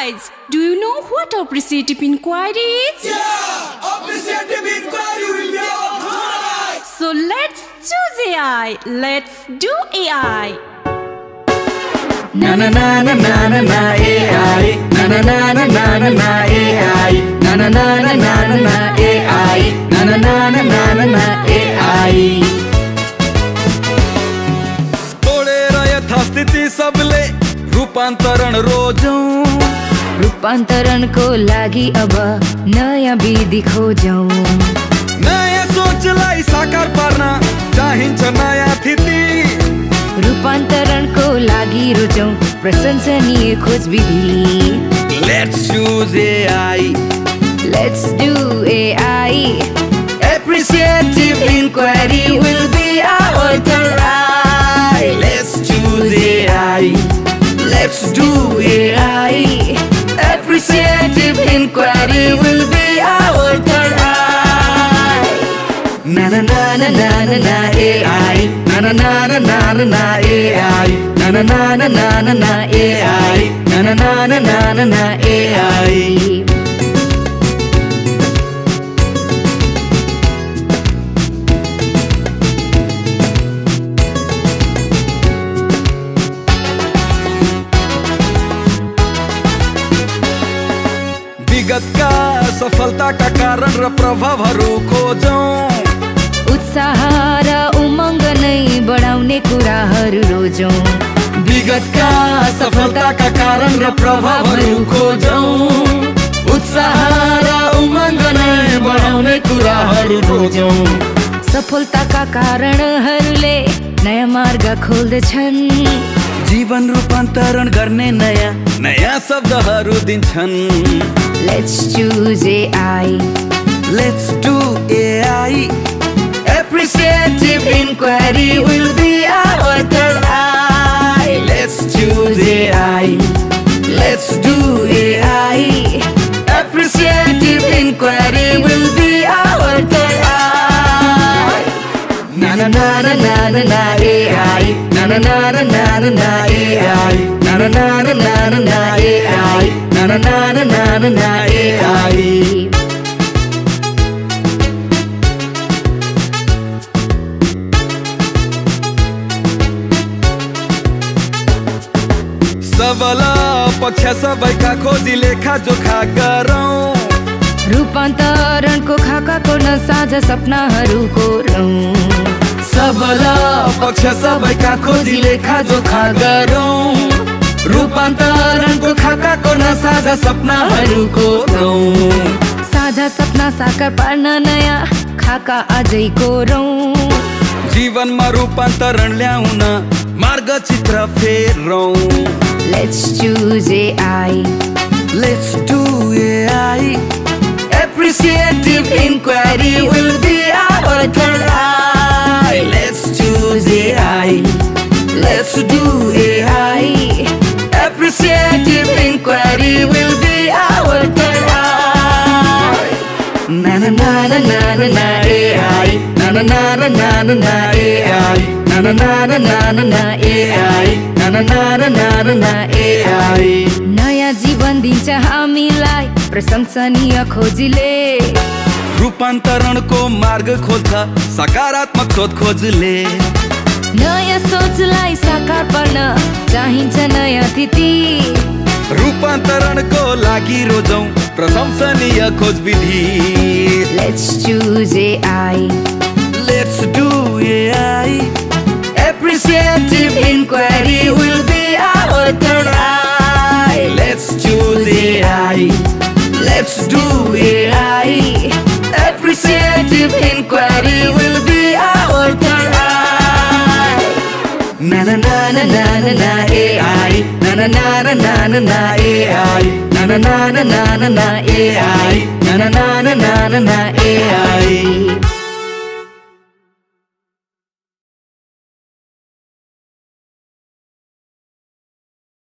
Guys, do you know what appreciative inquiry is? Yeah! Appreciative inquiry will be our tonight! So let's choose AI. Let's do AI. Na na na na na na na AI Na na na na na na na AI Na na na na na na na AI Na na na na na na na AI तोडेर यथास्थिति सबले रूपान्तरण रोजौँ रूपान्तरणको लागि अब नयाँ विधि खोजौँ। नयाँ सोचलाई साकार पार्न चाहिन्छ नयाँ थिति। रूपान्तरणको लागि रोजौँ प्रशंसनीय खोज विधि। Let's choose AI let's do AI Appreciative inquiry Appreciative inquiry will be our third Na na na na na na na AI Na na na na na na na AI Na na na na na na na AI Na na na na na na na AI विगतका सफलताका कारण र प्रभावहरू खोजौँ। उत्साह र उमङ्ग नै बढाउने कुराहरू रोजौँ। विगतका सफलताका कारण र प्रभावहरू खोजौँ। उत्साह र उमङ्ग नै बढाउने कुराहरू खोजौँ सफलताका कारणहरूले नयाँ मार्ग खोल्दछन्। जीवन रूपान्तरण गर्ने नयाँ नयाँ शब्दहरू दिन्छन्। Let's choose AI let's do AI Appreciative inquiry will be our Na na na na na na na AI Na na na na na na na AI Na na na na na na na AI सबल पक्ष सबैका खोजी लेखा जोखा गरौँ रूपान्तरणको खाकाको नसाझा सपनाहरूको रौँ सबल पक्ष सबैका खोजी लेखा जोखा गरौँ। रूपान्तरणको खाकाको नसाझा सपनाहरूको साझा सपना साकार पार्न नयाँ खाका अझैको रौँ जीवनमा रूपान्तरण ल्याउन मार्गचित्र फेरौँ। Let's choose AI let's do AI Appreciative inquiry will be our third Let's do AI Appreciative inquiry will be our eye Na na na na na na AI Na na na na na na na AI Na na na na na na na AI Na na na na na na na AI नयाँ जीवन दिन्छ हामीलाई प्रशंसनीय खोजीले रूपान्तरणको मार्ग खोल्छ सकारात्मक सोध खोजले नयाँ सोचलाई साकार पार्न चाहिन्छ नयाँ तिथि रूपान्तरणको लागि रोजौँ प्रशंसनीय खोज विधि let's choose AI let's do AI Appreciative inquiry will be our third eye. Let's choose AI. Let's do Na na na na na na AI. Na na na na na na na AI. Na na na na na na na AI. Na na na na na na na AI.